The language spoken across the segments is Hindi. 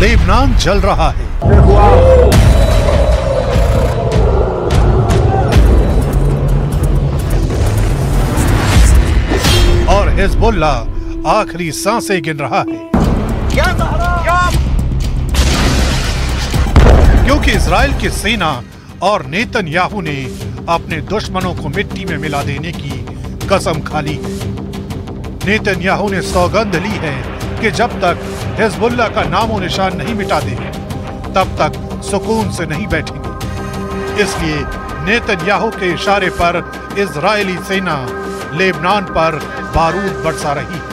लेबनान जल रहा है। और हिजबुल्ला आखिरी साँसें गिन रहा है। क्योंकि इसराइल की सेना और नेतन याहू ने अपने दुश्मनों को मिट्टी में मिला देने की कसम खा ली है। नेतन याहू ने सौगंध ली है कि जब तक हिजबुल्ला का नामो निशान नहीं मिटा दे तब तक सुकून से नहीं बैठेंगे। इसलिए नेतन्याहू के इशारे पर इजरायली सेना लेबनान पर बारूद बरसा रही है।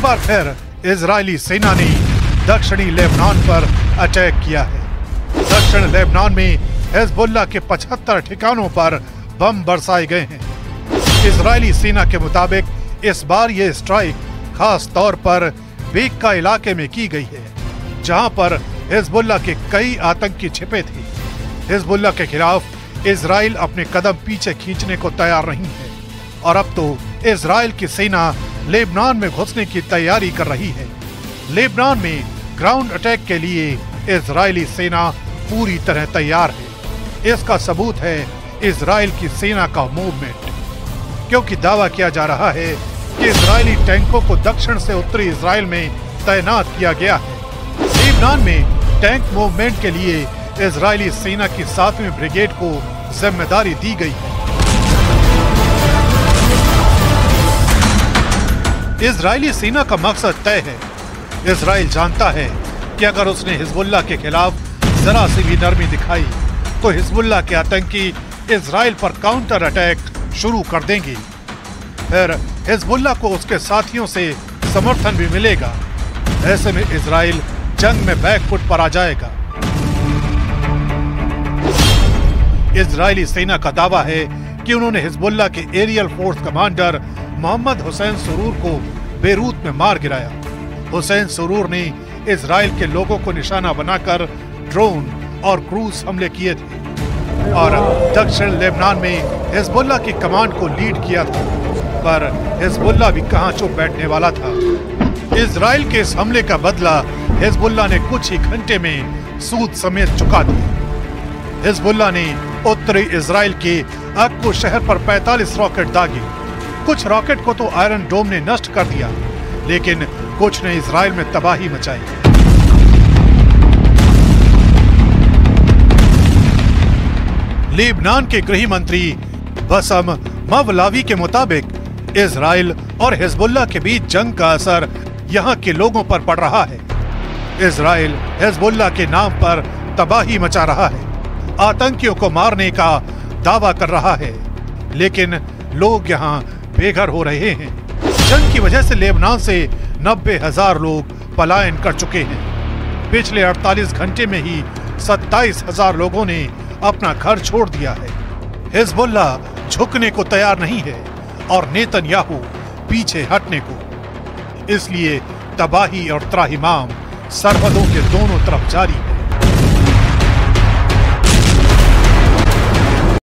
बार फिर इजरायली सेना ने दक्षिणी लेबनान पर अटैक किया है। दक्षिण लेबनान में हिजबुल्ला के 75 ठिकानों पर बम बरसाए गए हैं। इजरायली सेना के मुताबिक इस बार ये स्ट्राइक खास तौर पर बेका इलाके में की गई है, जहाँ पर हिजबुल्ला के कई आतंकी छिपे थे। हिजबुल्ला के खिलाफ इसराइल अपने कदम पीछे खींचने को तैयार नहीं है, और अब तो इसराइल की सेना लेबनान में घुसने की तैयारी कर रही है। लेबनान में ग्राउंड अटैक के लिए इजरायली सेना पूरी तरह तैयार है। इसका सबूत है इसराइल की सेना का मूवमेंट क्योंकि दावा किया जा रहा है कि इजरायली टैंकों को दक्षिण से उत्तरी इसराइल में तैनात किया गया है। लेबनान में टैंक मूवमेंट के लिए इजरायली सेना की सातवीं ब्रिगेड को ज़िम्मेदारी दी गई है। इजरायली सेना का मकसद तय है। इसराइल जानता है कि अगर उसने हिजबुल्ला के खिलाफ जरा सी भी नरमी दिखाई तो हिजबुल्ला के आतंकी इसराइल पर काउंटर अटैक शुरू कर देंगे। फिर हिजबुल्ला को उसके साथियों से समर्थन भी मिलेगा। ऐसे में इसराइल जंग में बैकफुट पर आ जाएगा। इजरायली सेना का दावा है कि उन्होंने हिजबुल्ला के aerial force commander Mohammad Hussein Surour को बेरूत में मार गिराया। हुसैन सुरूर ने इसराइल के लोगों को निशाना बनाकर ड्रोन और क्रूज हमले किए थे और दक्षिण लेबनान में हिजबुल्ला की कमांड को लीड किया था। पर हिजबुल्ला भी कहाँ चुप बैठने वाला था? इसराइल के इस हमले का बदला हिजबुल्ला ने कुछ ही घंटे में सूद समेत चुका दिया। हिजबुल्ला ने उत्तरी इसराइल के अक्को शहर पर 45 रॉकेट दागे। कुछ रॉकेट को तो आयरन डोम ने नष्ट कर दिया, लेकिन कुछ ने इसराइल में तबाही मचाई। लेबनान के गृह मंत्री बसम मवलावी के मुताबिक इसराइल और हिजबुल्ला के बीच जंग का असर यहाँ के लोगों पर पड़ रहा है। इसराइल हिजबुल्ला के नाम पर तबाही मचा रहा है। आतंकियों को मारने का दावा कर रहा है, लेकिन लोग यहाँ बेघर हो रहे हैं। जंग की वजह से लेबनान से नब्बे हज़ार लोग पलायन कर चुके हैं। पिछले 48 घंटे में ही सत्ताईस हज़ार लोगों ने अपना घर छोड़ दिया है। हिजबुल्ला झुकने को तैयार नहीं है और नेतन्याहू पीछे हटने को। इसलिए तबाही और त्राहिमाम सरहदों के दोनों तरफ़ जारी।